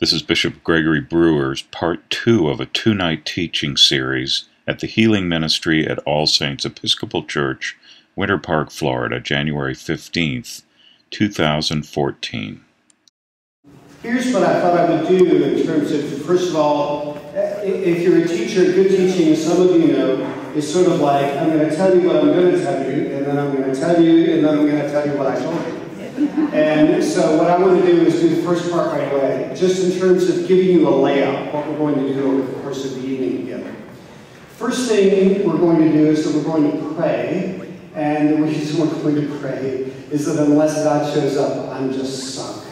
This is Bishop Gregory Brewer's part two of a two night teaching series at the Healing Ministry at All Saints Episcopal Church, Winter Park, Florida, January 15th, 2014. Here's what I thought I would do in terms of, first of all, if you're a teacher, good teaching, as some of you know, is sort of like, I'm going to tell you what I'm going to tell you, and then I'm going to tell you, and then I'm going to tell you what I told you. And so what I want to do is do the first part right away, just in terms of giving you a layout, what we're going to do over the course of the evening together. First thing we're going to do is that we're going to pray, and the reason we're going to pray is that unless God shows up, I'm just sunk.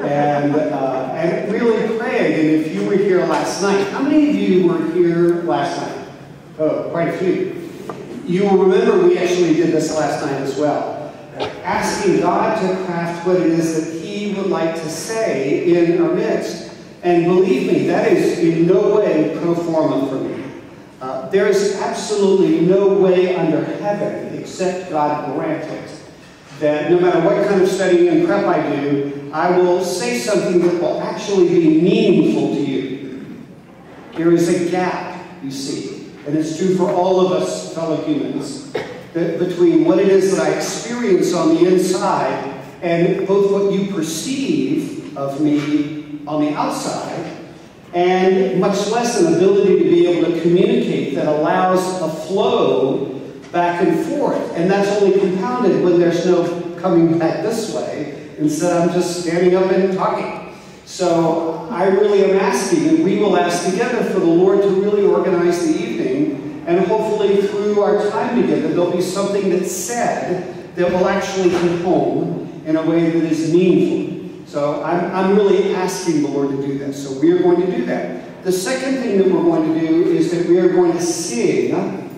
And, uh, and really pray, and if you were here last night, how many of you were here last night? Oh, quite a few. You will remember we actually did this last night as well asking God to craft what it is that He would like to say in our midst. And believe me, that is in no way pro forma for me. Uh, there is absolutely no way under heaven, except God grant it, that no matter what kind of studying and prep I do, I will say something that will actually be meaningful to you. There is a gap, you see, and it's true for all of us fellow humans between what it is that I experience on the inside and both what you perceive of me on the outside, and much less an ability to be able to communicate that allows a flow back and forth. And that's only compounded when there's no coming back this way. Instead, I'm just standing up and talking. So I really am asking, and we will ask together for the Lord to really organize the evening and hopefully through our time together, there'll be something that's said that will actually come home in a way that is meaningful. So I'm, I'm really asking the Lord to do that. So we are going to do that. The second thing that we're going to do is that we are going to sing.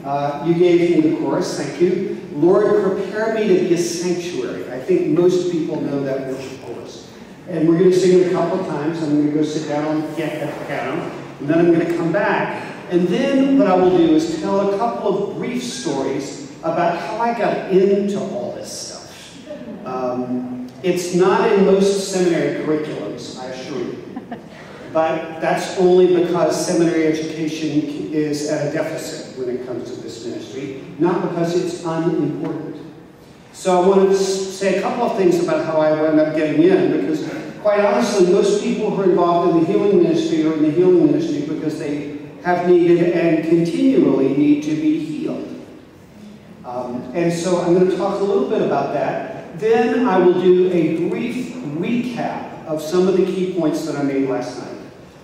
Uh, you gave me the chorus, thank you. Lord, prepare me to be a sanctuary. I think most people know that worship chorus. And we're going to sing it a couple of times. I'm going to go sit down on the piano, and then I'm going to come back and then what I will do is tell a couple of brief stories about how I got into all this stuff. Um, it's not in most seminary curriculums, I assure you. But that's only because seminary education is at a deficit when it comes to this ministry, not because it's unimportant. So I want to say a couple of things about how I wound up getting in, because quite honestly, most people who are involved in the healing ministry are in the healing ministry because they have needed and continually need to be healed. Um, and so I'm going to talk a little bit about that. Then I will do a brief recap of some of the key points that I made last night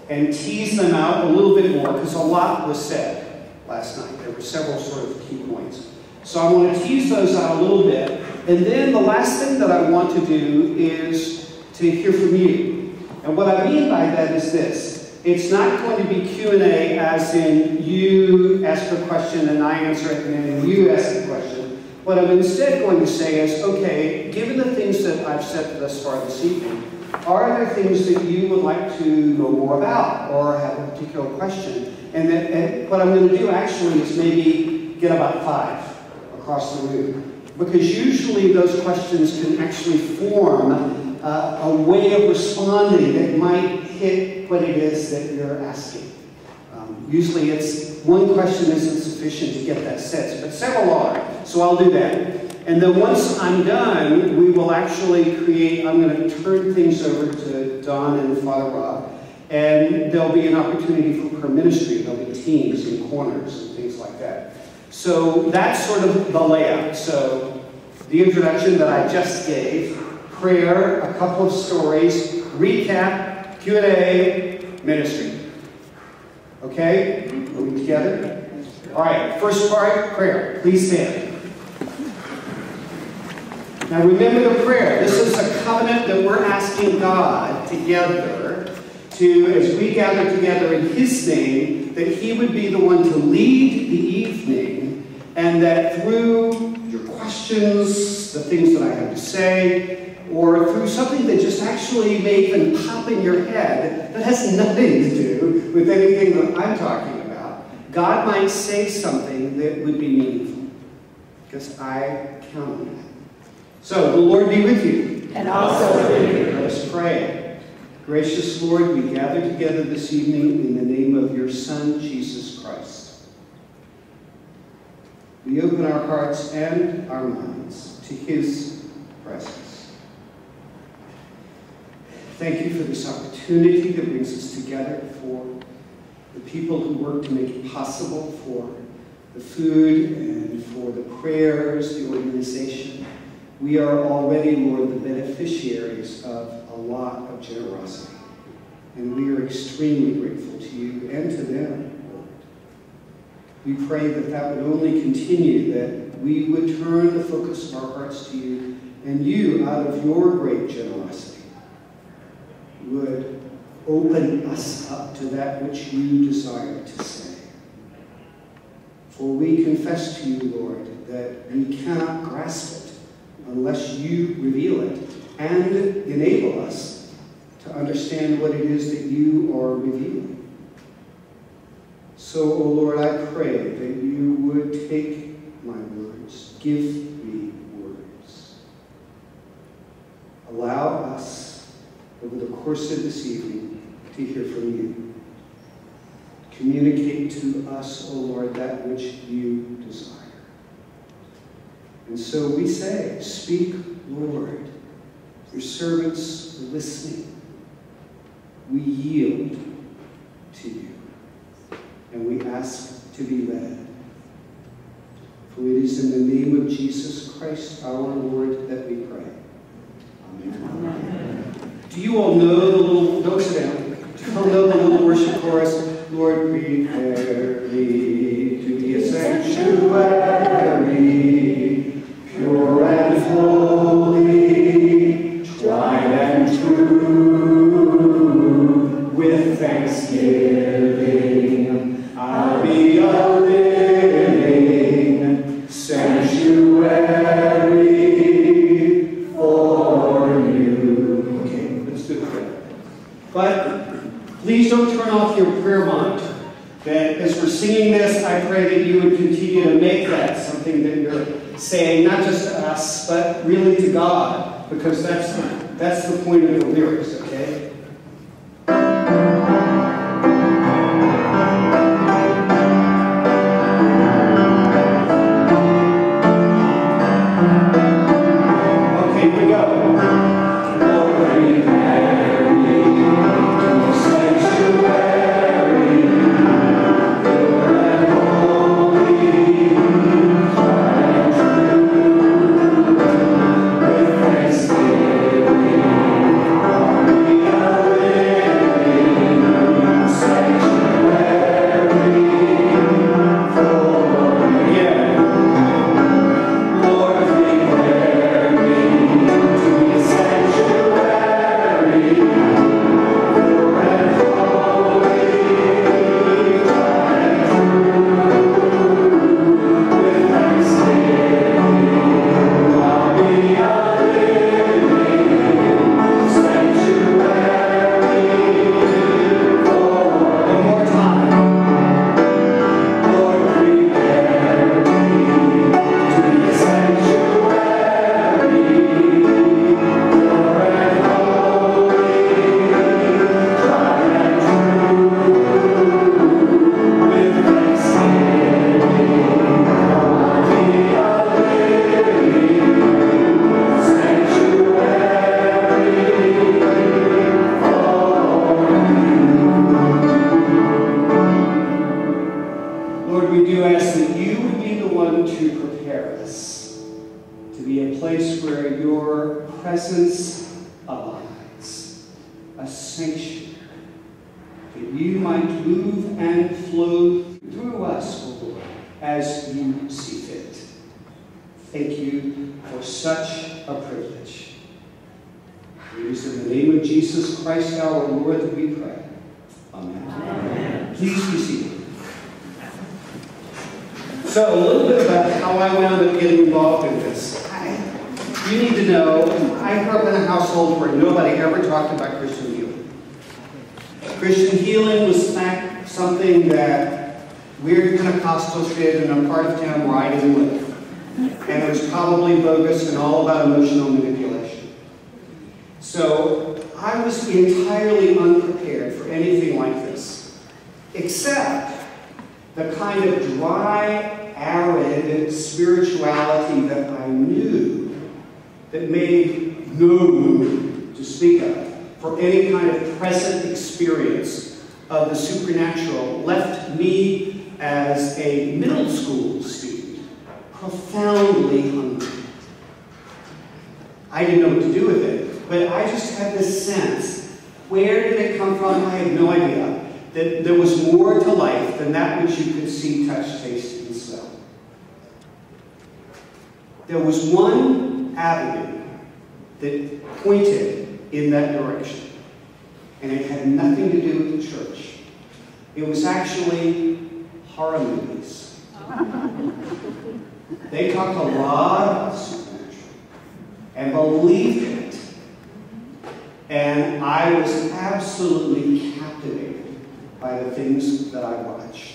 and tease them out a little bit more because a lot was said last night. There were several sort of key points. So I want to tease those out a little bit. And then the last thing that I want to do is to hear from you. And what I mean by that is this. It's not going to be Q&A as in you ask a question and I answer it and then you ask a question. What I'm instead going to say is, okay, given the things that I've said thus far this evening, are there things that you would like to know more about or have a particular question? And, and what I'm going to do actually is maybe get about five across the room. Because usually those questions can actually form uh, a way of responding that might hit what it is that you're asking. Um, usually it's one question isn't sufficient to get that sense, but several are. So I'll do that. And then once I'm done, we will actually create, I'm going to turn things over to Don and Father Rob, and there'll be an opportunity for prayer ministry. There'll be teams and corners and things like that. So that's sort of the layout. So the introduction that I just gave, prayer, a couple of stories, recap, Q&A ministry. Okay? We together? All right, first part, prayer. Please stand. Now remember the prayer. This is a covenant that we're asking God together to, as we gather together in His name, that He would be the one to lead the evening, and that through your questions, the things that I have to say, or through something that just actually may even pop in your head that has nothing to do with anything that I'm talking about, God might say something that would be meaningful. Because I count on that. So, the Lord be with you. And also with you. Let us pray. Gracious Lord, we gather together this evening in the name of your Son, Jesus Christ. We open our hearts and our minds to his presence. Thank you for this opportunity that brings us together for the people who work to make it possible, for the food and for the prayers, the organization. We are already, Lord, the beneficiaries of a lot of generosity. And we are extremely grateful to you and to them, Lord. We pray that that would only continue, that we would turn the focus of our hearts to you, and you, out of your great generosity, would open us up to that which you desire to say. For we confess to you, Lord, that we cannot grasp it unless you reveal it and enable us to understand what it is that you are revealing. So, O oh Lord, I pray that you would take my words, give me words. Allow us, over the course of this evening, to hear from you. Communicate to us, O Lord, that which you desire. And so we say, Speak, Lord. Your servants are listening. We yield to you. And we ask to be led. For it is in the name of Jesus Christ, our Lord, that we pray. Do you all know the little, don't sit down. I was entirely unprepared for anything like this, except the kind of dry, arid spirituality that I knew that made no room to speak of for any kind of present experience of the supernatural left me as a middle school student profoundly hungry. I didn't know what to do with it, but I just had this sense. Where did it come from? I have no idea. That there was more to life than that which you could see, touch, taste, and smell. There was one avenue that pointed in that direction, and it had nothing to do with the church. It was actually horror movies. They talked a lot about supernatural and believed it. And I was absolutely captivated by the things that I watched.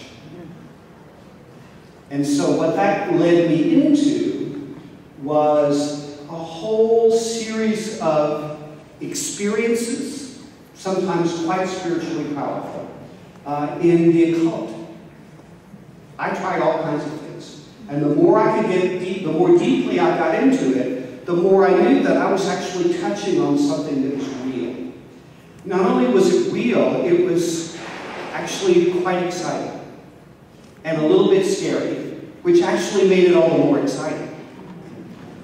And so what that led me into was a whole series of experiences, sometimes quite spiritually powerful, uh, in the occult. I tried all kinds of things. And the more I could get deep, the more deeply I got into it, the more I knew that I was actually touching on something that. Not only was it real, it was actually quite exciting and a little bit scary, which actually made it all the more exciting.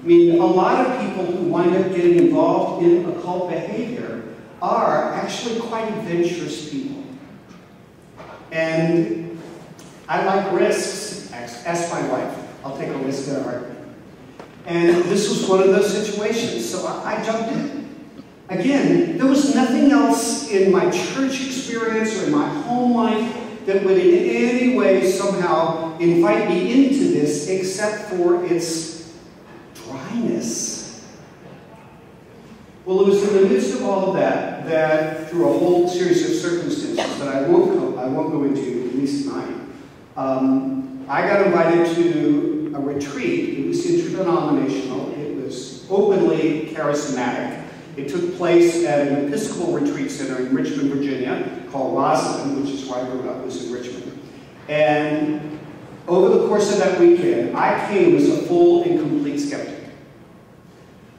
I mean, a lot of people who wind up getting involved in occult behavior are actually quite adventurous people. And I like risks. Ask my wife. I'll take a risk in a heartbeat. And this was one of those situations, so I, I jumped in. Again, there was nothing else in my church experience or in my home life that would in any way somehow invite me into this except for its dryness. Well, it was in the midst of all of that that through a whole series of circumstances that I won't go, I won't go into at least tonight, um, I got invited to a retreat. It was interdenominational. It was openly charismatic. It took place at an Episcopal retreat center in Richmond, Virginia, called Roslyn, which is where I grew up, was in Richmond. And over the course of that weekend, I came as a full and complete skeptic.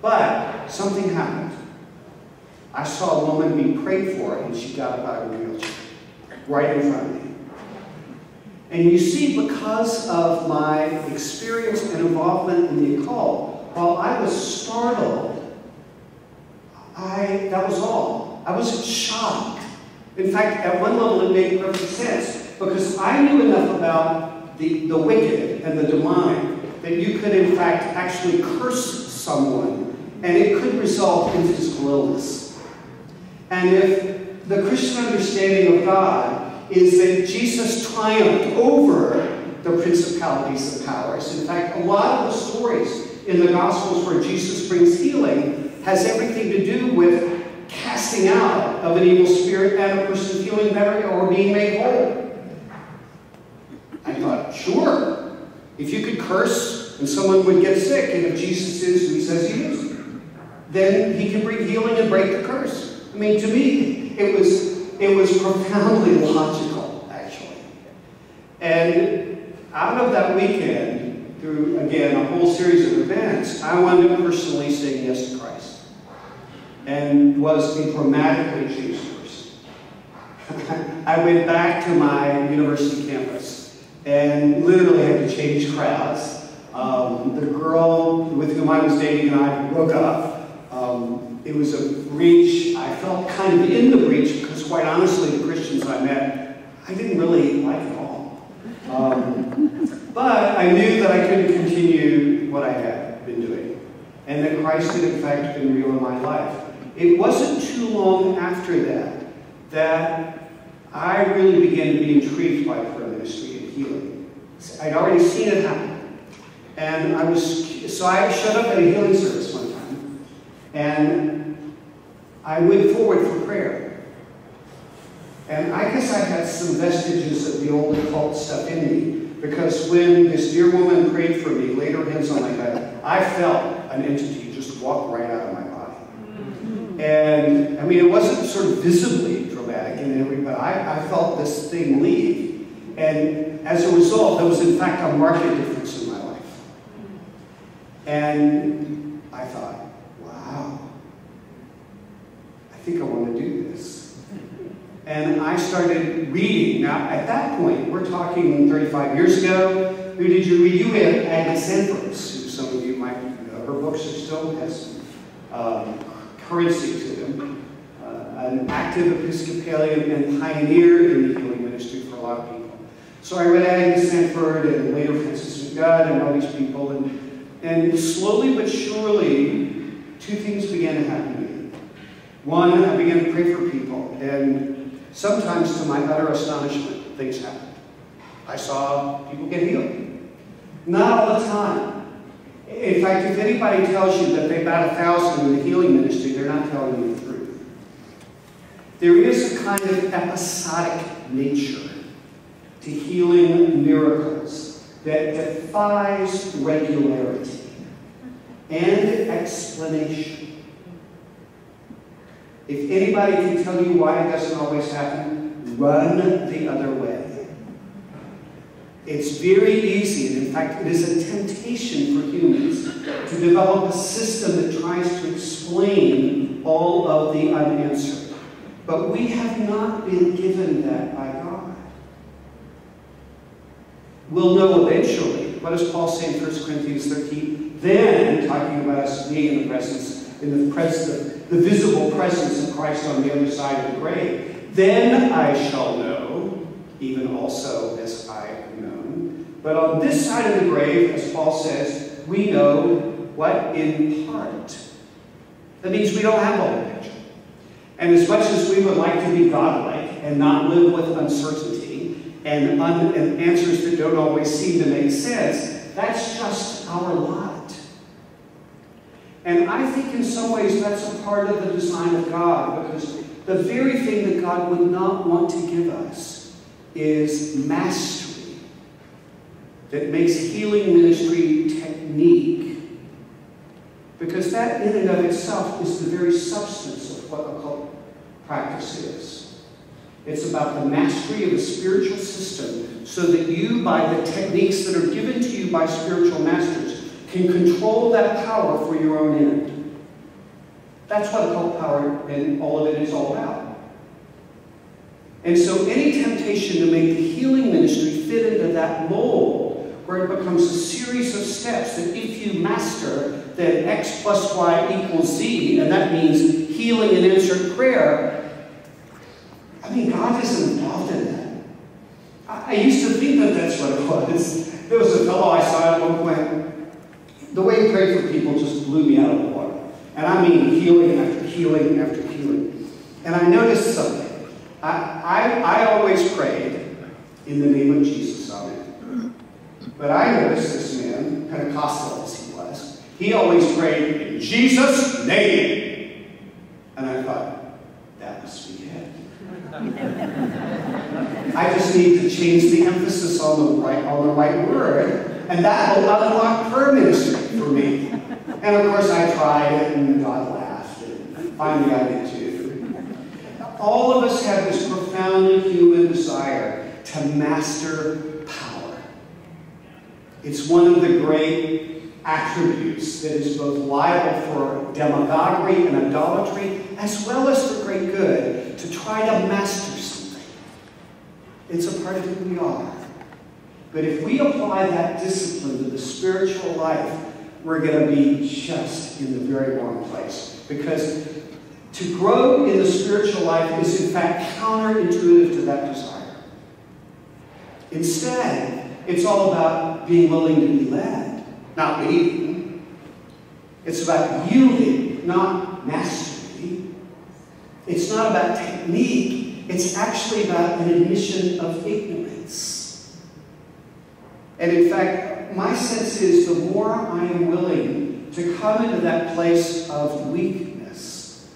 But something happened. I saw a woman be prayed for, and she got up out of a wheelchair, right in front of me. And you see, because of my experience and involvement in the occult, while I was startled, I, that was all. I wasn't shocked. In fact, at one level it made perfect sense because I knew enough about the, the wicked and the divine that you could in fact actually curse someone and it could result in physical illness. And if the Christian understanding of God is that Jesus triumphed over the principalities and powers. In fact, a lot of the stories in the Gospels where Jesus brings healing has everything to do with casting out of an evil spirit and a person feeling better or being made whole. I thought, sure, if you could curse and someone would get sick, and if Jesus is who he says he is, then he can bring healing and break the curse. I mean, to me, it was it was profoundly logical, actually. And out of that weekend, through, again, a whole series of events, I wound up personally saying yes to Christ. And was dramatically changed. I went back to my university campus and literally had to change crowds. Um, the girl with whom I was dating and I broke up. Um, it was a breach. I felt kind of in the breach because, quite honestly, the Christians I met, I didn't really like at all. Um, but I knew that I couldn't continue what I had been doing, and that Christ had, in fact, been real in my life. It wasn't too long after that that I really began to be intrigued by prayer ministry and healing. I'd already seen it happen. And I was, so I showed up at a healing service one time, and I went forward for prayer. And I guess I had some vestiges of the old occult stuff in me, because when this dear woman prayed for me, laid her hands on my head, I felt an entity just walk right out of my body. And, I mean, it wasn't sort of visibly dramatic in every, but I, I felt this thing leave. And as a result, there was in fact a marked difference in my life. And I thought, wow, I think I want to. And I started reading. Now, at that point, we're talking 35 years ago. Who did you read? You had Agnes Sanford's, who some of you might know. Her books are still has um, currency to them. Uh, an active Episcopalian and pioneer in the healing ministry for a lot of people. So I read Agnes Sanford and later Francis MacNutt and all these people, and, and slowly but surely, two things began to happen to me. One, I began to pray for people, and sometimes to my utter astonishment, things happened. I saw people get healed. Not all the time. In fact, if anybody tells you that they've about a thousand in the healing ministry, they're not telling you the truth. There is a kind of episodic nature to healing miracles that defies regularity and explanation. If anybody can tell you why it doesn't always happen, run the other way. It's very easy, and in fact, it is a temptation for humans to develop a system that tries to explain all of the unanswered. But we have not been given that by God. We'll know eventually. What does Paul say in 1 Corinthians 13? Then, talking about us being in the presence, in the presence, the visible presence of Christ on the other side of the grave, then I shall know, even also as I am known. But on this side of the grave, as Paul says, we know what? In part. That means we don't have all the picture. And as much as we would like to be godlike and not live with uncertainty and, un and answers that don't always seem to make sense, that's just our lot. And I think in some ways that's a part of the design of God because the very thing that God would not want to give us is mastery that makes healing ministry technique. Because that in and of itself is the very substance of what occult practice is. It's about the mastery of a spiritual system so that you, by the techniques that are given to you by spiritual masters, can control that power for your own end. That's what occult power and all of it is all about. And so any temptation to make the healing ministry fit into that mold, where it becomes a series of steps that if you master, then X plus Y equals Z, and that means healing and answered prayer, I mean, God is involved in that. I, I used to think that that's what it was. There was a fellow I saw at one point. The way he prayed for people just blew me out of the water. And I mean healing after healing after healing. And I noticed something. I, I, I always prayed in the name of Jesus, amen. But I noticed this man, Pentecostal as he was, he always prayed in Jesus' name. And I thought, that must be it. I just need to change the emphasis on the right on the right word, and that will unlock prayer ministry for me. And of course, I tried it, and God laughed, and finally I did too. All of us have this profoundly human desire to master power. It's one of the great attributes that is both liable for demagoguery and idolatry, as well as for great good, to try to master something. It's a part of who we are. But if we apply that discipline to the spiritual life, we're going to be just in the very wrong place. Because to grow in the spiritual life is in fact counterintuitive to that desire. Instead, it's all about being willing to be led, not leading. It's about yielding, not mastery. It's not about technique, it's actually about an admission of ignorance. And in fact, my sense is the more I am willing to come into that place of weakness,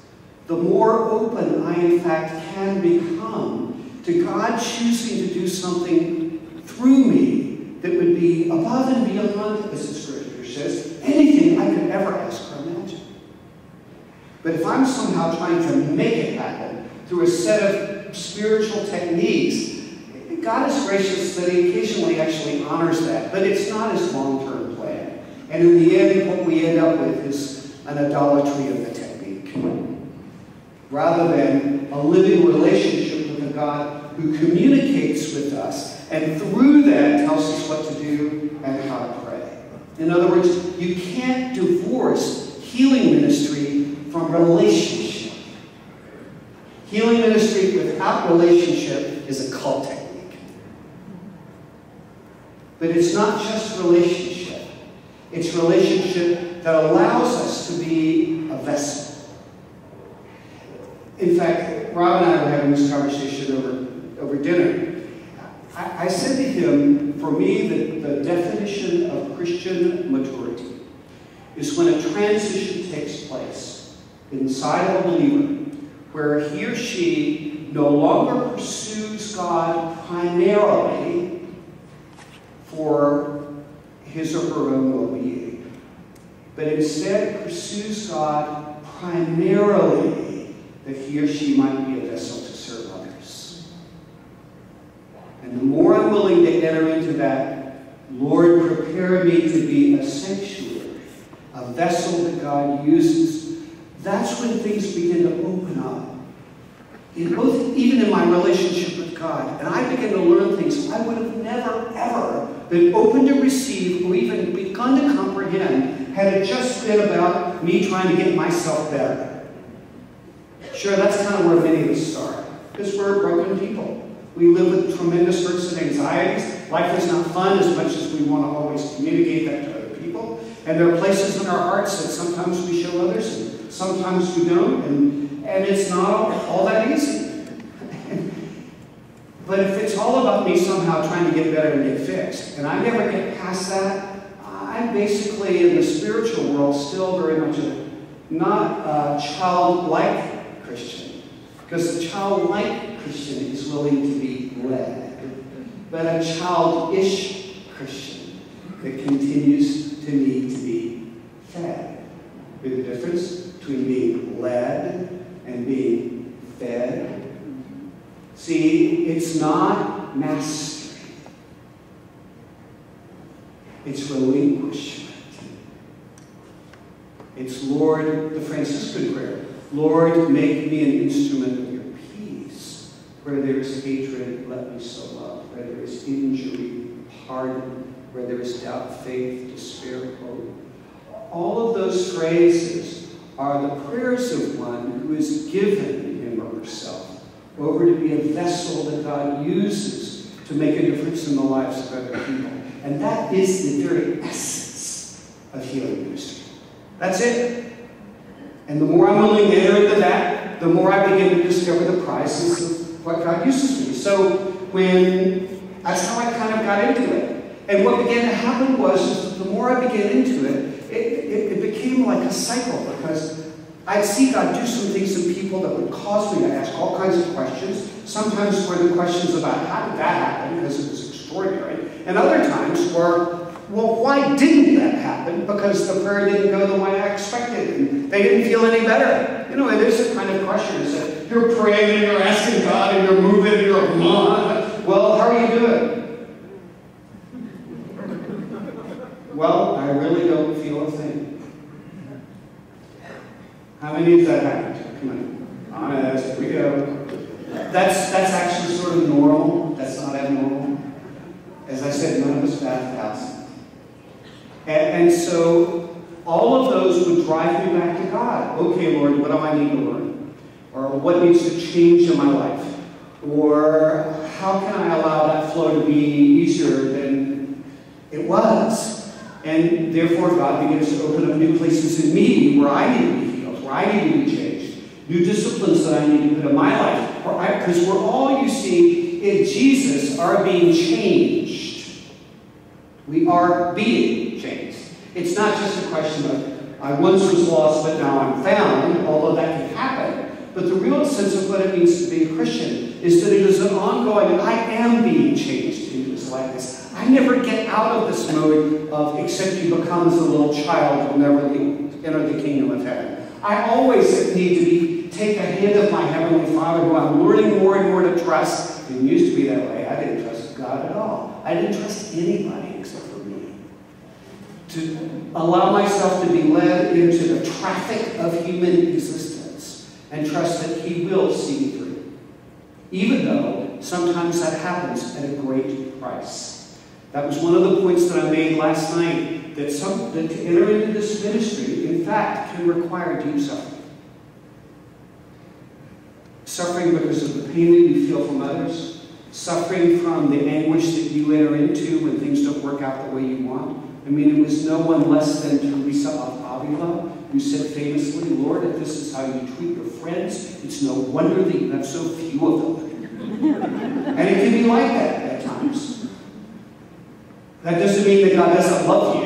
the more open I in fact can become to God choosing to do something through me that would be above and beyond, as the scripture says, anything I could ever ask or imagine. But if I'm somehow trying to make it happen through a set of spiritual techniques, God is gracious that He occasionally actually honors that, but it's not His long term plan. And in the end, what we end up with is an idolatry of the technique rather than a living relationship with a God who communicates with us and through that tells us what to do and how to pray. In other words, you can't divorce healing ministry from relationship. Healing ministry without relationship is a cult technique. But it's not just relationship. It's relationship that allows us to be a vessel. In fact, Rob and I were having this conversation over, over dinner. I, I said to him, for me, the, the definition of Christian maturity is when a transition takes place inside of a believer where he or she no longer pursues God primarily for his or her own well-being, but instead pursues God primarily that he or she might be a vessel to serve others. And the more I'm willing to enter into that, Lord, prepare me to be a sanctuary, a vessel that God uses, that's when things begin to open up. In both, even in my relationship with God, and I begin to learn things I would have never, ever been open to receive or even begun to comprehend had it just been about me trying to get myself better. Sure, that's kind of where many of us start, because we're broken people. We live with tremendous hurts and anxieties. Life is not fun as much as we want to always communicate that to other people. And there are places in our hearts that sometimes we show others and sometimes we don't. And, and it's not all, all that easy. But if it's all about me somehow trying to get better and get fixed, and I never get past that, I'm basically in the spiritual world still very much a not a childlike Christian. Because the childlike Christian is willing to be led, but a childish Christian that continues to need to be fed. With the difference between being led and being fed. See, it's not mastery. It's relinquishment. It's Lord, the Franciscan prayer. Lord, make me an instrument of your peace. Where there is hatred, let me so love. Where there is injury, pardon. Where there is doubt, faith, despair, hope. All of those phrases are the prayers of one who is given him or herself over to be a vessel that God uses to make a difference in the lives of other people. And that is the very essence of healing ministry. That's it. And the more I'm willing to enter into that, the more I begin to discover the prizes of what God uses me. So when that's how I kind of got into it. And what began to happen was the more I began into it, it, it, it became like a cycle because I'd see God do some things in people that would cause me to ask all kinds of questions. Sometimes were the questions about how did that happen because it was extraordinary. And other times were well, why didn't that happen? Because the prayer didn't go the way I expected, and they didn't feel any better. You know, it is a kind of question. Is that you're praying and you're asking God and you're moving and you're, well, how are you doing? Well, I really don't feel a thing. How many has that happened to? Come on. Honest, here we go. That's, that's actually sort of normal. That's not abnormal. As I said, none of us bat a thousand. And, and so all of those would drive me back to God. Okay, Lord, what do I need to learn? Or what needs to change in my life? Or how can I allow that flow to be easier than it was? And therefore, God begins to open up new places in me where I need to be healed, where I need to be changed, new disciplines that I need to put in my life. Because we're all, you see, in Jesus are being changed. We are being changed. It's not just a question of, I once was lost, but now I'm found, although that can happen. But the real sense of what it means to be a Christian is that it is an ongoing, I am being changed into his likeness. I never get out of this mode of, except you become as a little child, will never enter the kingdom of heaven. I always need to be take the hand of my Heavenly Father who I'm learning more and more to trust. It used to be that way. I didn't trust God at all. I didn't trust anybody except for me. To allow myself to be led into the traffic of human existence and trust that He will see me through. Even though sometimes that happens at a great price. That was one of the points that I made last night that, some, that to enter into this ministry, in fact, can require deep suffering. Suffering because of the pain that you feel from others, suffering from the anguish that you enter into when things don't work out the way you want. I mean, it was no one less than Teresa of Avila who said famously, Lord, if this is how you treat your friends, it's no wonder that you have so few of them. and it can be like that at times. That doesn't mean that God doesn't love you.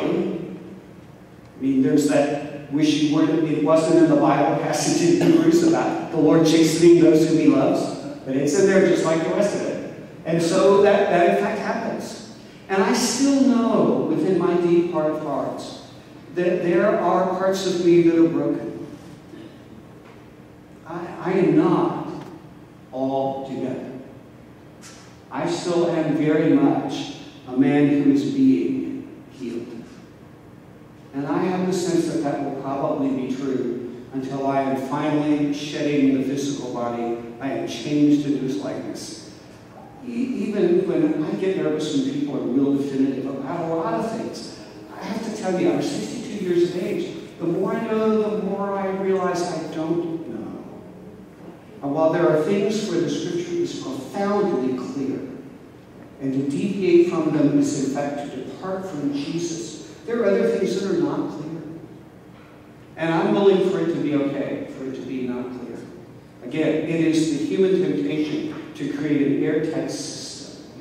I mean, there's that word, it wasn't in the Bible passage in Hebrews about the Lord chastening those whom he loves, but it's in there just like the rest of it. And so that, that in fact happens. And I still know within my deep heart of hearts that there are parts of me that are broken. I, I am not all together. I still am very much a man who is being. And I have the sense that that will probably be true until I am finally shedding the physical body. I am changed into his likeness. even when I get nervous when people are real definitive about a lot of things, I have to tell you, I'm 62 years of age. The more I know, the more I realize I don't know. And while there are things where the scripture is profoundly clear, and to deviate from them is in fact to depart from Jesus, there are other things that are not clear. And I'm willing for it to be okay, for it to be not clear. Again, it is the human temptation to create an airtight system.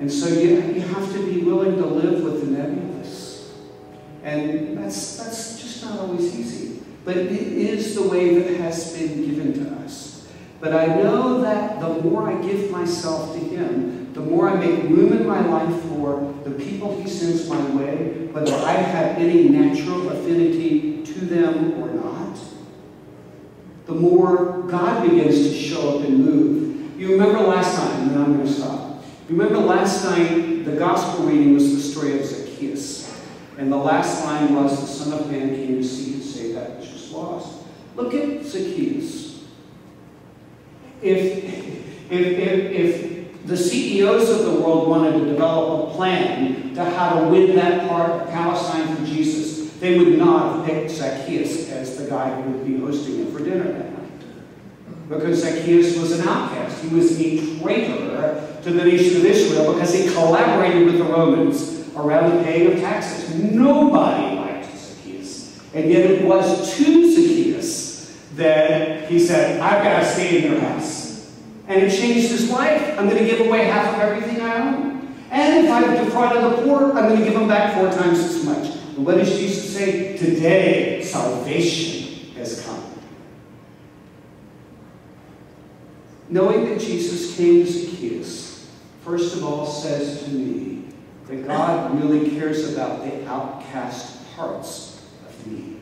And so you, you have to be willing to live with the nebulous. And that's, that's just not always easy. But it is the way that has been given to us. But I know that the more I give myself to Him, the more I make room in my life for the people He sends my way, whether I have any natural affinity to them or not, the more God begins to show up and move. You remember last time, and I'm going to stop. You remember last night, the gospel reading was the story of Zacchaeus. And the last line was, the Son of Man came to seek and save that which was lost. Look at Zacchaeus. If, if, if, if the CEOs of the world wanted to develop a plan to how to win that part of Palestine for Jesus, they would not have picked Zacchaeus as the guy who would be hosting them for dinner that night. Because Zacchaeus was an outcast. He was a traitor to the nation of Israel because he collaborated with the Romans around the paying of taxes. Nobody liked Zacchaeus. And yet it was to Zacchaeus that he said, I've got to stay in your house. And it changed his life. I'm going to give away half of everything I own. And if I've defrauded the poor, I'm going to give them back four times as much. And what does Jesus say? Today, salvation has come. Knowing that Jesus came to Zacchaeus, first of all says to me that God really cares about the outcast parts of me.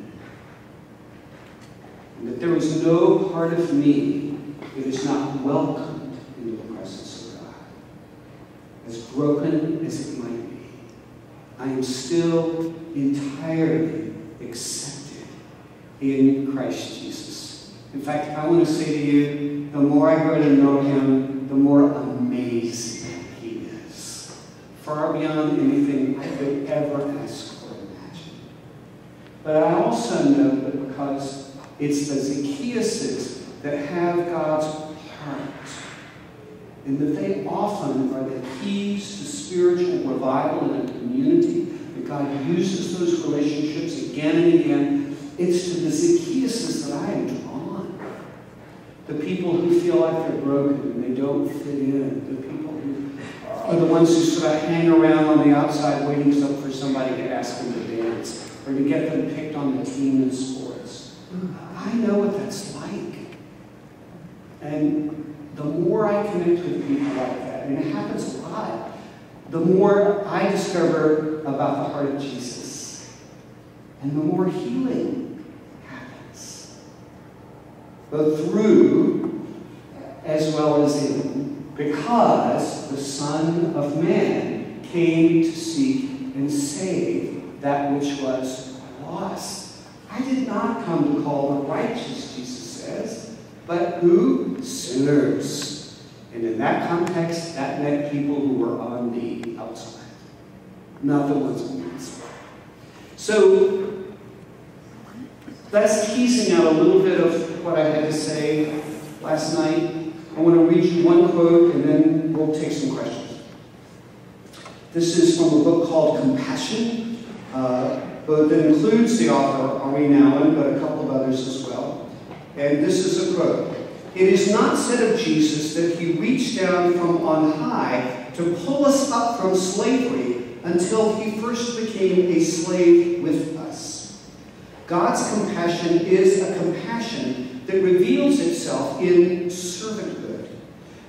And that there is no part of me that is not welcomed into the presence of God. As broken as it might be, I am still entirely accepted in Christ Jesus. In fact, I want to say to you, the more I grow to know him, the more amazing he is. Far beyond anything I could ever ask or imagine. But I also know that because it's the Zacchaeuses that have God's heart, and that they often are the keys to spiritual revival in a community, that God uses those relationships again and again. It's to the Zacchaeuses that I am drawn. The people who feel like they're broken and they don't fit in. The people who are the ones who sort of hang around on the outside waiting for somebody to ask them to dance or to get them picked on the team in sports. I know what that's like. And the more I connect with people like that, and it happens a lot, the more I discover about the heart of Jesus. And the more healing happens. but through as well as in, because the Son of Man came to seek and save that which was lost. I did not come to call the righteous, Jesus says, but who? Sinners. And in that context, that meant people who were on the outside, not the ones on the inside. So that's teasing out a little bit of what I had to say last night. I want to read you one quote and then we'll take some questions. This is from a book called Compassion, uh, that includes the author, Henri Nouwen, but a couple of others as well. And this is a quote. It is not said of Jesus that he reached down from on high to pull us up from slavery until he first became a slave with us. God's compassion is a compassion that reveals itself in servanthood.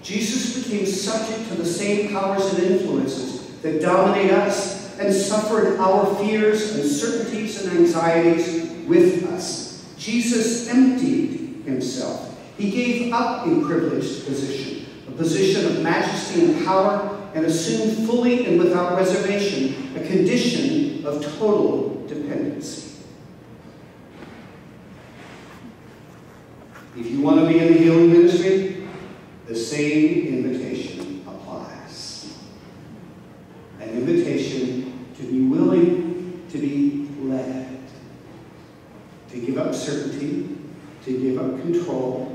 Jesus became subject to the same powers and influences that dominate us and suffered our fears, uncertainties, and anxieties with us. Jesus emptied himself. He gave up a privileged position, a position of majesty and power, and assumed fully and without reservation a condition of total dependency. If you want to be in the healing ministry, the same invitation applies. An invitation to be willing to be led, to give up certainty, to give up control,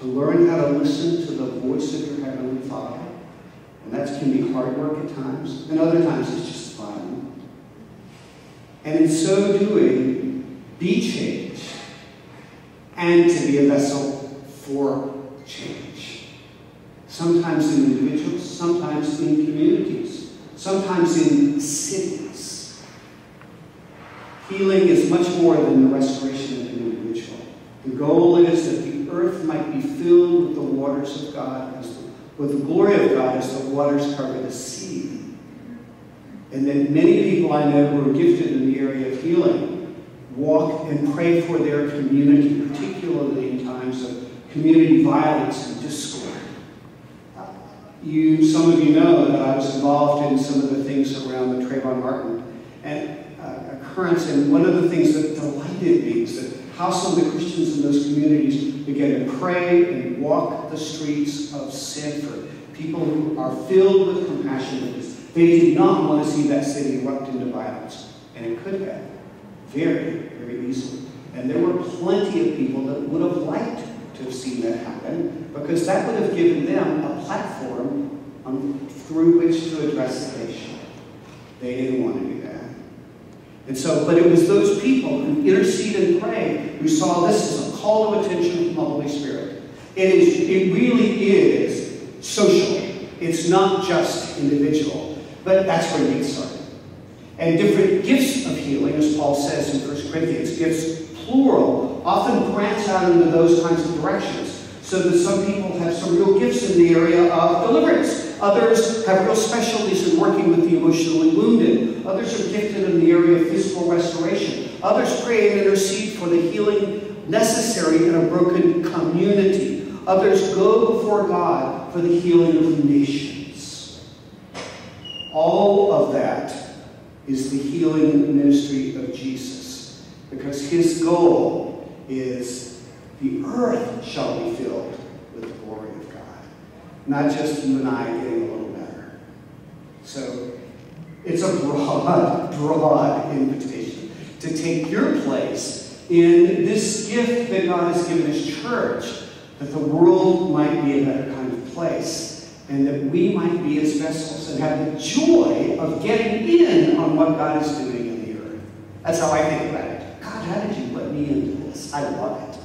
to learn how to listen to the voice of your Heavenly Father. And that can be hard work at times, and other times it's just fun. And in so doing, be changed and to be a vessel for change. Sometimes in individuals, sometimes in communities, sometimes in cities. Healing is much more than the restoration of an individual. The goal is that the earth might be filled with the waters of God, as the, with the glory of God as the waters cover the sea. And that many people I know who are gifted in the area of healing walk and pray for their community, particularly in times of community violence and discord. You, some of you know that I was involved in some of the things around the Trayvon Martin and, uh, occurrence, and one of the things that delighted me is that how some of the Christians in those communities began to pray and walk the streets of Sanford. People who are filled with compassion they did not want to see that city erupt into violence, and it could have very, very easily. And there were plenty of people that would have liked to have seen that happen because that would have given them a platform um, through which to address the nation. They didn't want to do that. And so, but it was those people who intercede and pray who saw this as a call to attention from the Holy Spirit. It is, it really is social. It's not just individual. But that's where it started. And different gifts of healing, as Paul says in 1 Corinthians, gifts plural, often branch out into those kinds of directions. So that some people have some real gifts in the area of deliverance. Others have real specialties in working with the emotionally wounded. Others are gifted in the area of physical restoration. Others pray and intercede for the healing necessary in a broken community. Others go before God for the healing of the nations. All of that is the healing ministry of Jesus. Because his goal is the earth shall be filled with the glory of God. Not just you and I getting a little better. So it's a broad, broad invitation to take your place in this gift that God has given his church, that the world might be a better kind of place and that we might be his vessels and have the joy of getting in on what God is doing in the earth. That's how I think about it. God, how did you let me into this? I love it.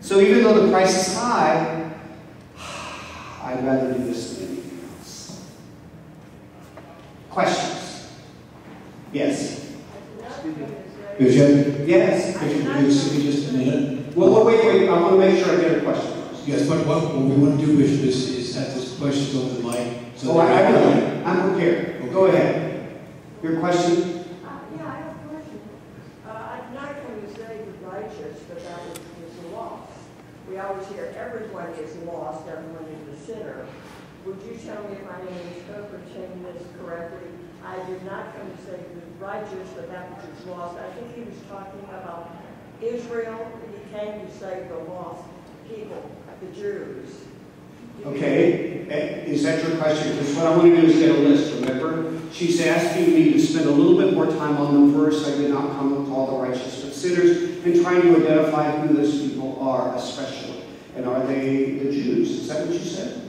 So even though the price is high, I'd rather do this than anything else. Questions? Yes. Bishop, Yes. could you please give me just a minute? Well, wait, wait, I want to make sure I get a question first. Yes, but what, what we want to do, Bishop, is, is have this question on the mic. so Oh, I, I know. I'm prepared. Go ahead. Your question? Uh, Yeah, I have a question. Uh, I'm not going to say the righteous, but that was, was a loss. We always hear everyone is lost, everyone is a sinner. Would you tell me if I'm interpreting this correctly? I did not come to say the righteous, but that which is lost. I think he was talking about Israel. He came to save the lost people, the Jews. Okay, eh, is that your question? Because what I want to do is get a list, remember? She's asking me to spend a little bit more time on the verse, I did not come to call the righteous but sinners, and trying to identify who those people are especially. And are they the Jews? Is that what you said?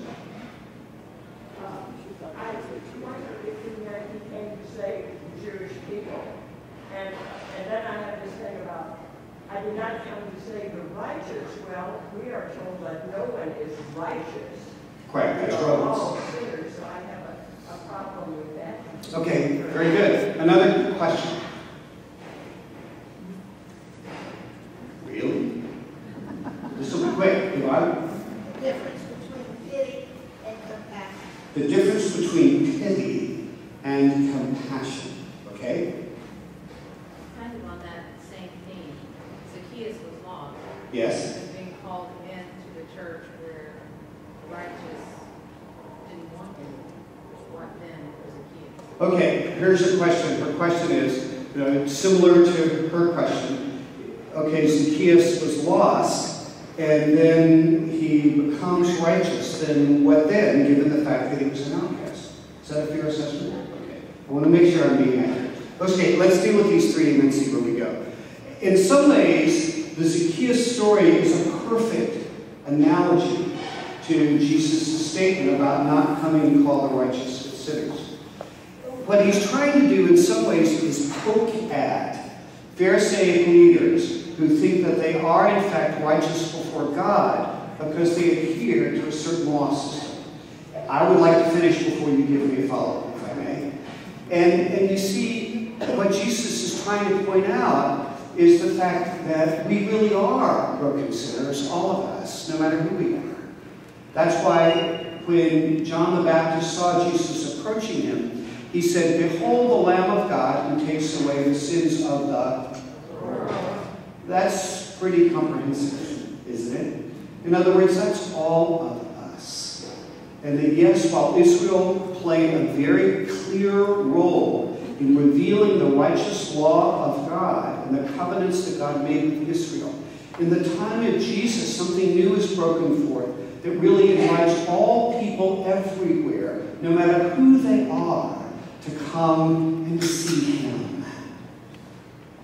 I wondered if he came to save the Jewish people. And, and then I have this thing about, I did not come to save the righteous. Well, we are told that no one is righteous. Correct, that's We all sinners, so I have a, a problem with that. Okay, very good. Another question. Really? This will be quick, Yvonne. The difference between pity and compassion. The difference between pity and compassion, okay? Kind of on that same theme, Zacchaeus was lost. Yes? He was being called into the church where the righteous didn't want him. What then for Zacchaeus? Okay, here's a question. Her question is uh, similar to her question. Okay, Zacchaeus was lost, and then he becomes righteous. Then what then, given the fact that he was an outcast? Is that a fair assessment? Okay. I want to make sure I'm being accurate. Okay, let's deal with these three and then see where we go. In some ways, the Zacchaeus story is a perfect analogy to Jesus' statement about not coming to call the righteous sinners. What he's trying to do in some ways is poke at Pharisaic leaders who think that they are in fact righteous before God because they adhere to a certain law system. I would like to finish before you give me a follow-up, if I may. And, and you see, what Jesus is trying to point out is the fact that we really are broken sinners, all of us, no matter who we are. That's why when John the Baptist saw Jesus approaching him, he said, Behold the Lamb of God who takes away the sins of the world. That's pretty comprehensive, isn't it? In other words, that's all of us. And that yes, while Israel played a very clear role in revealing the righteous law of God and the covenants that God made with Israel, in the time of Jesus, something new is broken forth that really invites all people everywhere, no matter who they are, to come and to see Him.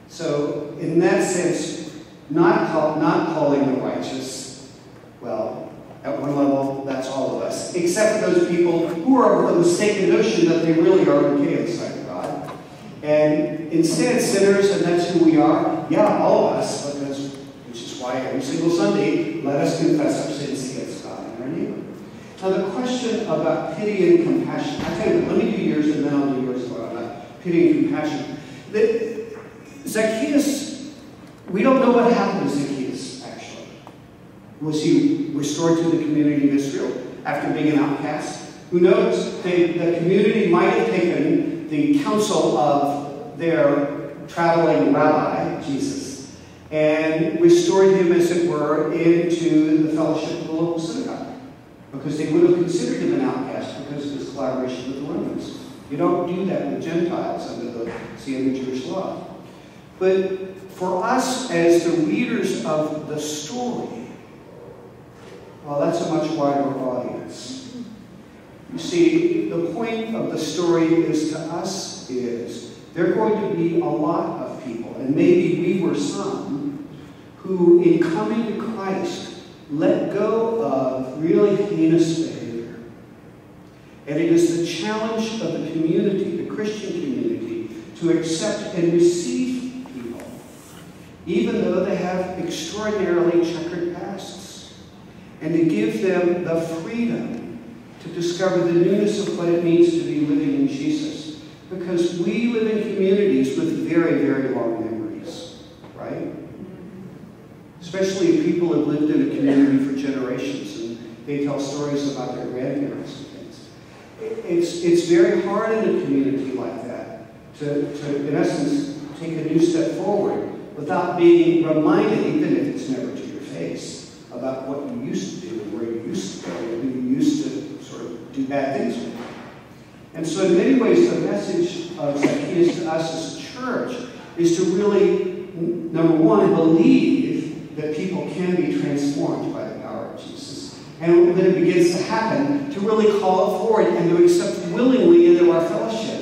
So, in that sense, not, call, not calling the righteous, well, at one level, that's all of us, except for those people who are of the mistaken notion that they really are okay inside of God. And instead, sinners, and that's who we are, yeah, all of us, because, which is why every single Sunday, let us confess our sins against God and our neighbor. Now, the question about pity and compassion, I tell you, let me do yours and then I'll do yours about pity and compassion. The, Zacchaeus, we don't know what happened to Zacchaeus, actually. Was he restored to the community of Israel after being an outcast? Who knows? They, the community might have taken the counsel of their traveling rabbi, Jesus, and restored him, as it were, into the fellowship of the local synagogue. Because they would have considered him an outcast because of his collaboration with the Romans. You don't do that with Gentiles under the standard Jewish law. But for us as the readers of the story, well, that's a much wider audience. You see, the point of the story is to us is there are going to be a lot of people, and maybe we were some, who in coming to Christ let go of really heinous behavior. And it is the challenge of the community, the Christian community, to accept and receive people, even though they have extraordinarily checkered pasts, and to give them the freedom to discover the newness of what it means to be living in Jesus. Because we live in communities with very, very long memories, right? Especially if people have lived in a community for generations and they tell stories about their grandparents and things. It's, it's very hard in a community like that to, to, in essence, take a new step forward without being reminded, even if it's never to your face, about what you used to do and where you used to go and who you used to sort of do bad things with. And so in many ways, the message of Zacchaeus to us as a church is to really, number one, believe that people can be transformed by the power of Jesus. And when it begins to happen, to really call it forward and to accept willingly into our fellowship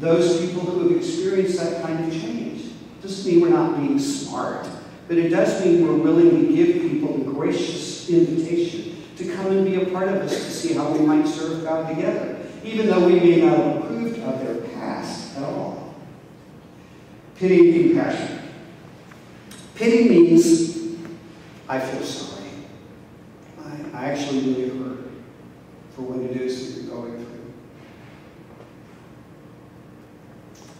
those people who have experienced that kind of change. It Doesn't mean we're not being smart, but it does mean we're willing to give people the gracious invitation to come and be a part of us to see how we might serve God together, even though we may not have approved of their past at all. Pity and compassion. Pity means I feel sorry. I, I actually really hurt for what it is that you're going through.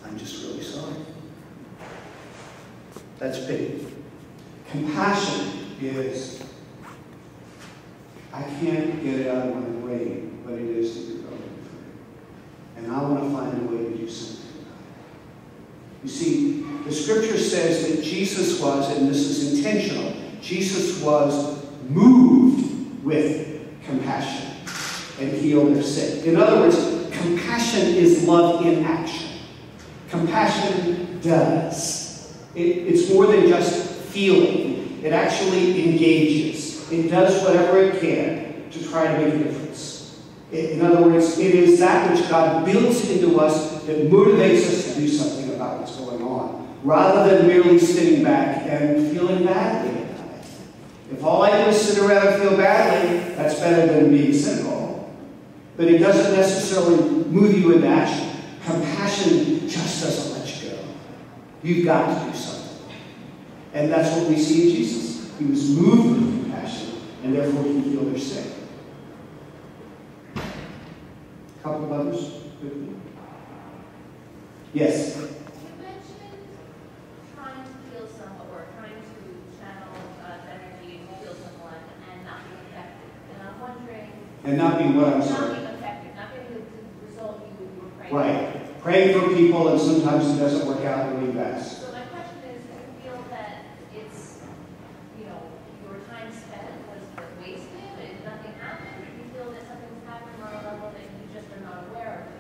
I'm just really sorry. That's pity. Compassion is I can't get it out of my brain what it is that you're going through. And I want to find a way to do something about it. You see, the scripture says that Jesus was, and this is intentional, Jesus was moved with compassion and healed their sick. In other words, compassion is love in action. Compassion does. It, it's more than just feeling. It actually engages. It does whatever it can to try to make a difference. It- in other words, it is that which God builds into us that motivates us to do something about what's going on, rather than merely sitting back and feeling badly. If all I do is sit around and feel badly, that's better than being cynical. But it doesn't necessarily move you into action. Compassion just doesn't let you go. You've got to do something. And that's what we see in Jesus. He was moved with compassion, and therefore he healed their sick. A couple of others? Yes. You mentioned trying to feel someone, or trying to channel uh, energy and feel someone and not be effective. And I'm wondering, And not be what I'm not sorry. being effective, not getting the result you were praying. Right. Praying for people, and sometimes it doesn't work out the way you asked. So my question is, do you feel that it's, you know, your time spent was wasted and nothing happened? Or do you feel that something's happened on a level that you just are not aware of?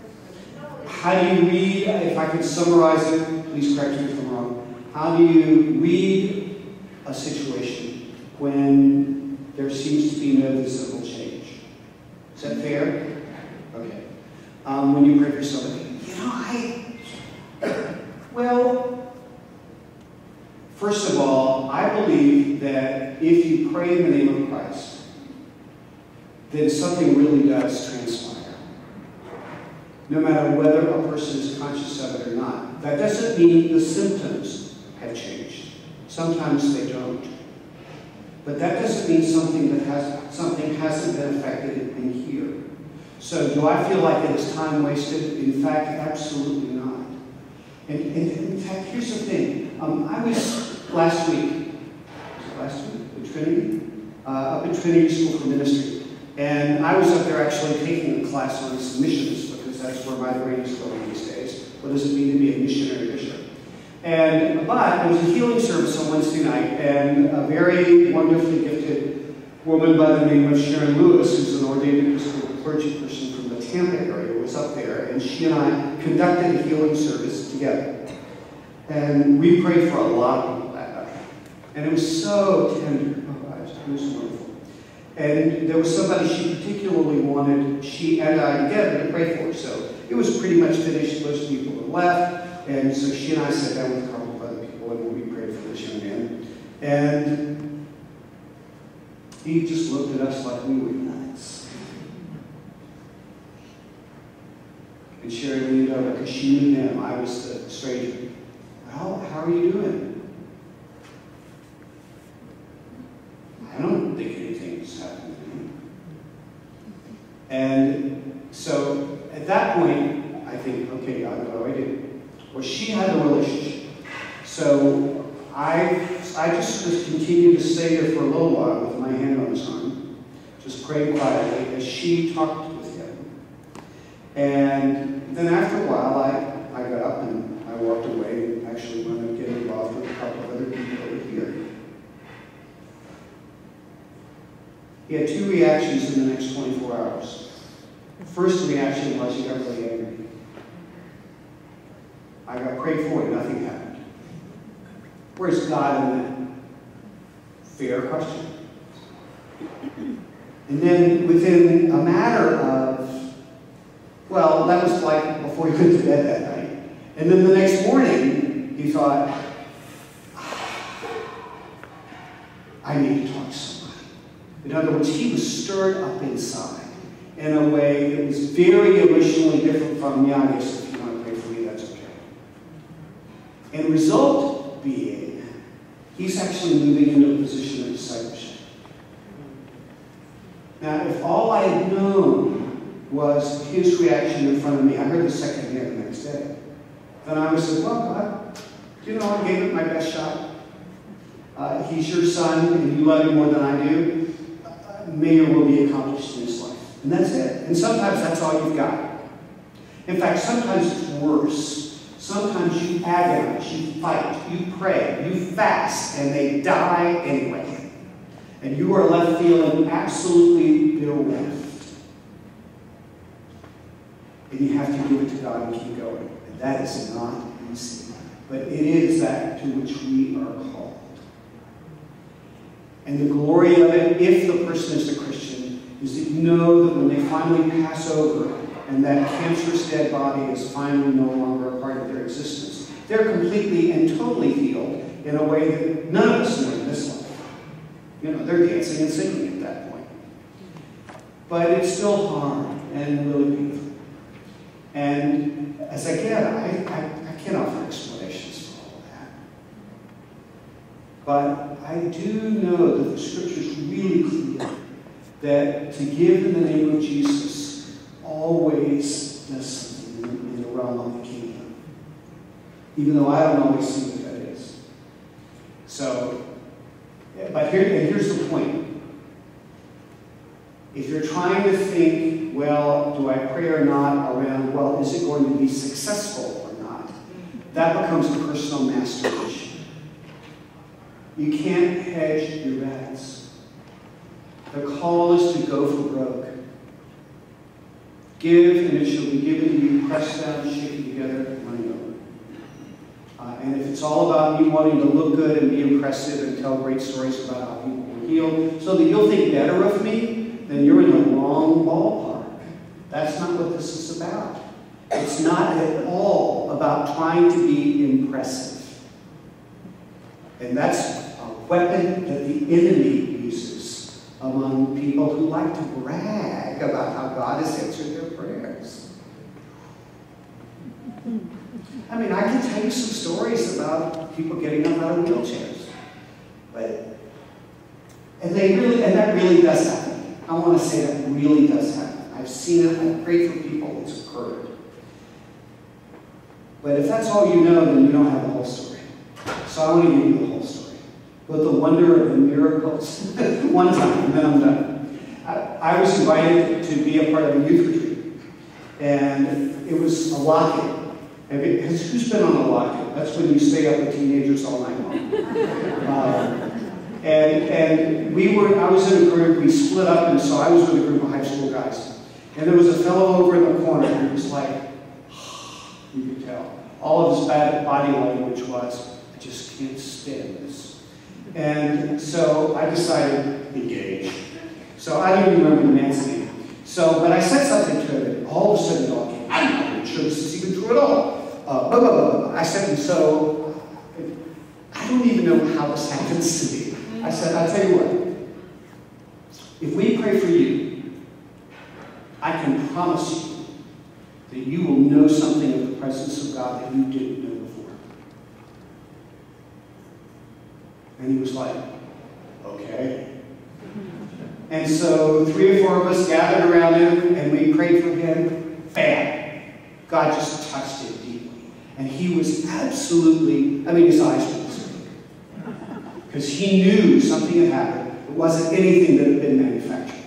Because you know it's- How do you read, if I could summarize it, please correct me if I'm wrong. How do you read a situation when there seems to be no visible? Is that fair? Okay. Um, when you pray for somebody, you know, I, well, first of all, I believe that if you pray in the name of Christ, then something really does transpire no matter whether a person is conscious of it or not. That doesn't mean the symptoms have changed. Sometimes they don't. But that doesn't mean something that has hasn't been affected in here. So do I feel like it is time wasted? In fact, absolutely not. And, and in fact, here's the thing. Um, I was last week, was it last week, at Trinity, uh, up at Trinity School for Ministry. And I was up there actually taking a class on submissions because that's where my brain is going these days. What does it mean to be a missionary bishop? And but there was a healing service on Wednesday night, and a very wonderfully gifted woman by the name of Sharon Lewis, who's an ordained Episcopal clergy person from the Tampa area, was up there, and she and I conducted a healing service together. And we prayed for a lot of people that night. And it was so tender. Oh, it was wonderful. And there was somebody she particularly wanted, she and I together to pray for. So it was pretty much finished. Most people had left. And so she and I sat down with a couple of other people and we prayed for this young man. And he just looked at us like we were nuts. And Sherry leaned over because she knew him. I was the stranger. Well, how are you doing? I don't think anything's happened to me. And so at that point, I think, okay, God, what do I do? Well, she had a relationship. So I, I just of continued to stay there for a little while with my hand on his arm, just praying quietly as she talked with him. And then after a while, I, I got up and I walked away and actually wound up getting involved with a couple of other people over here. He had two reactions in the next 24 hours. The first reaction was he got really angry. I got prayed for nothing happened. Where's God in that? Fair question. And then within a matter of, well, that was like before he went to bed that night. And then the next morning, he thought, I need to talk to somebody. In other words, he was stirred up inside in a way that was very emotionally different from, guess if you want to pray for me, that's okay. And result he's actually moving into a position of discipleship. Now, if all I had known was his reaction in front of me, I heard the second hand the next day, then I would said, well, God, you know, I gave it my best shot. Uh, he's your son, and you love him more than I do. Uh, may your will be accomplished in his life. And that's it. And sometimes that's all you've got. In fact, sometimes it's worse. Sometimes you agonize, you fight, you pray, you fast, and they die anyway. And you are left feeling absolutely bereft. And you have to give it to God and keep going. And that is not easy. But it is that to which we are called. And the glory of it, if the person is a Christian, is that you know that when they finally pass over and that cancerous dead body is finally no longer a part of their existence, they're completely and totally healed in a way that none of us know in this life. You know, they're dancing and singing at that point. But it's still hard and really beautiful. And as again, I, I, I can't offer explanations for all of that. But I do know that the scripture's really clear that to give in the name of Jesus always does something in, the realm of the kingdom. Even though I don't always see what that is. So, but here, and here's the point. If you're trying to think, well, do I pray or not around, well, is it going to be successful or not? That becomes a personal masturbation. You can't hedge your bets. The call is to go for broke. Give, and it shall be given to you, pressed down, shaken together, and running over. Uh, and if it's all about you wanting to look good and be impressive and tell great stories about how people were healed, so that you'll think better of me, then you're in the wrong ballpark. That's not what this is about. It's not at all about trying to be impressive. And that's a weapon that the enemy among people who like to brag about how God has answered their prayers. I mean, I can tell you some stories about people getting up out of wheelchairs. But, and they really, and that really does happen. I want to say that really does happen. I've seen it, I've prayed for people, it's occurred. But if that's all you know, then you don't have the whole story. So I want to give you the whole story. With the wonder of the miracles. One time, and then I'm done. I, I was invited to be a part of a youth retreat. And it was a lock-in. Have you- has- Who's been on a lock-in? That's when you stay up with teenagers all night long. Uh, and, and we were, I was in a group, we split up, and so I was with a group of high school guys. And there was a fellow over in the corner who was like, you could tell. All of his bad body language was, I just can't stand this. And so I decided, engage. So I don't even remember the man's name. So, but I said something to him, all of a sudden, all came, I'm not even sure this is even true at all. Uh, blah, blah, blah, blah. I said, and so, I don't even know how this happens to me. I said, I'll tell you what. If we pray for you, I can promise you that you will know something of the presence of God that you didn't know before. And he was like, okay. And so three or four of us gathered around him and we prayed for him. Bam! God just touched him deeply. And he was absolutely, I mean, his eyes were because he knew something had happened. It wasn't anything that had been manufactured.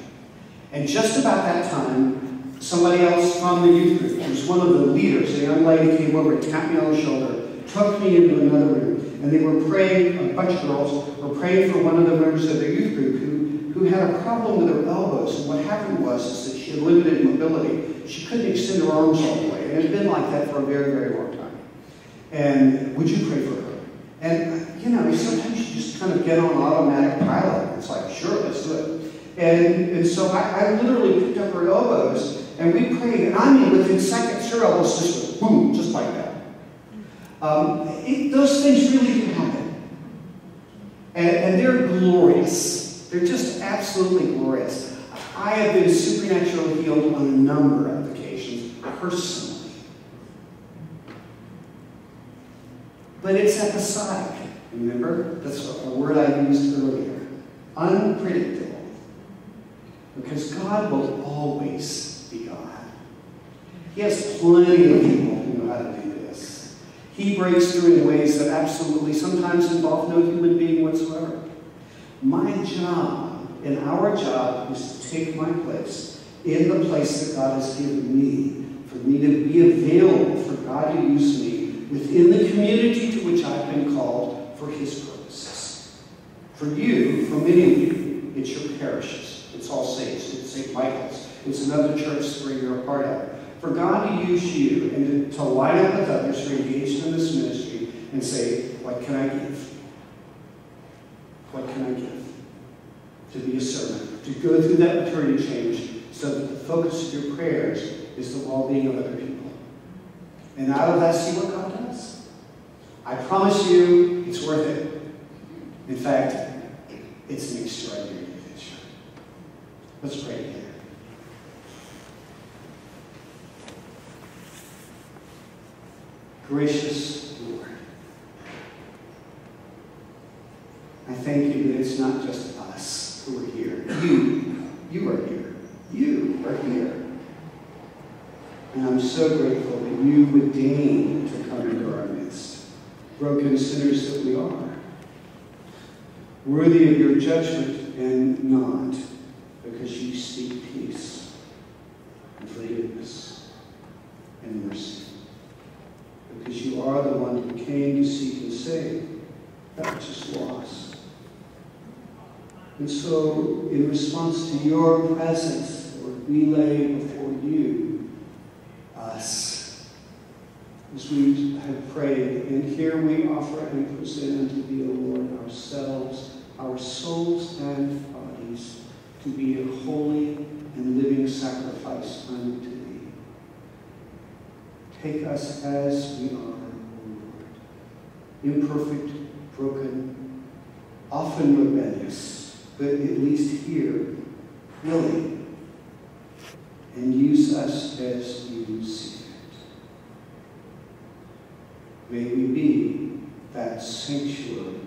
And just about that time, somebody else from the youth group, who was one of the leaders, a young lady came over and tapped me on the shoulder, took me into another room, and they were praying, a bunch of girls were praying for one of the members of their youth group who, who had a problem with her elbows. And what happened was is that she had limited mobility. She couldn't extend her arms all the way. And it had been like that for a very, very long time. And would you pray for her? And, you know, sometimes you just kind of get on automatic pilot. It's like, sure, let's do it. And, and so I, I literally picked up her elbows and we prayed. And I mean, within seconds, her elbows just went boom, just like that. Um, it, those things really do happen. And, and they're glorious. They're just absolutely glorious. I have been supernaturally healed on a number of occasions, personally. But it's episodic. Remember? That's a word I used earlier. Unpredictable. Because God will always be God. He has plenty of people who know how to do. He breaks through in ways that absolutely sometimes involve no human being whatsoever. My job and our job is to take my place in the place that God has given me, for me to be available for God to use me within the community to which I've been called for His purposes. For you, for many of you, it's your parishes. It's All Saints. It's St. Michael's. It's another church where you're a part of. For God to use you and to, to up with others who are engaged in this ministry and say, what can I give? What can I give? To be a servant. To go through that maturity change so that the focus of your prayers is the well-being of other people. And out of that, see what God does. I promise you, it's worth it. In fact, it's an extraordinary adventure. Let's pray together. Gracious Lord, I thank you that it's not just us who are here. You, you are here. You are here. And I'm so grateful that you would deign to come into our midst, broken sinners that we are, worthy of your judgment and not, because you speak peace and forgiveness and mercy. Because you are the one who came to seek and save that which is lost. And so, in response to your presence, Lord, we lay before you us as we have prayed. And here we offer and present unto thee, O Lord, ourselves, our souls and bodies, to be a holy and living sacrifice unto. Take us as we are, Lord, imperfect, broken, often rebellious, but at least here, willing, and use us as you see it. May we be that sanctuary